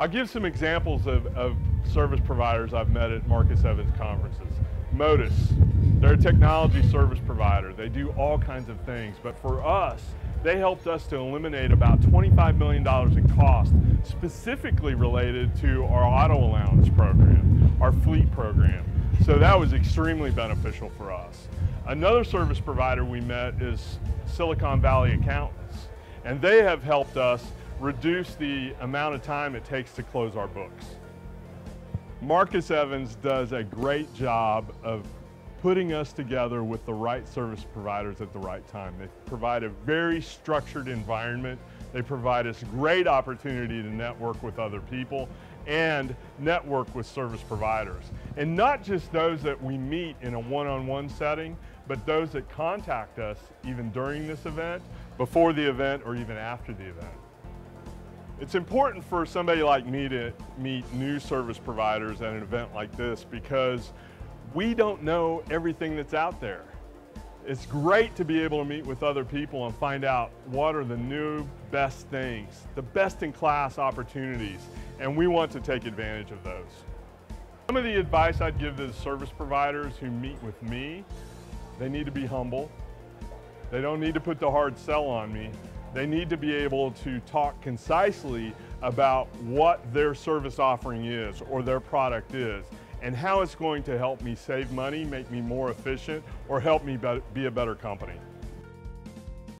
I'll give some examples of, of service providers I've met at Marcus Evans conferences. Motus, they're a technology service provider. They do all kinds of things, but for us, they helped us to eliminate about $25 million in cost, specifically related to our auto allowance program, our fleet program. So that was extremely beneficial for us. Another service provider we met is Silicon Valley Accountants, and they have helped us reduce the amount of time it takes to close our books. Marcus Evans does a great job of putting us together with the right service providers at the right time. They provide a very structured environment. They provide us great opportunity to network with other people and network with service providers. And not just those that we meet in a one-on-one -on -one setting, but those that contact us even during this event, before the event, or even after the event. It's important for somebody like me to meet new service providers at an event like this because we don't know everything that's out there. It's great to be able to meet with other people and find out what are the new best things, the best in class opportunities, and we want to take advantage of those. Some of the advice I'd give to the service providers who meet with me, they need to be humble. They don't need to put the hard sell on me. They need to be able to talk concisely about what their service offering is or their product is and how it's going to help me save money, make me more efficient, or help me be a better company.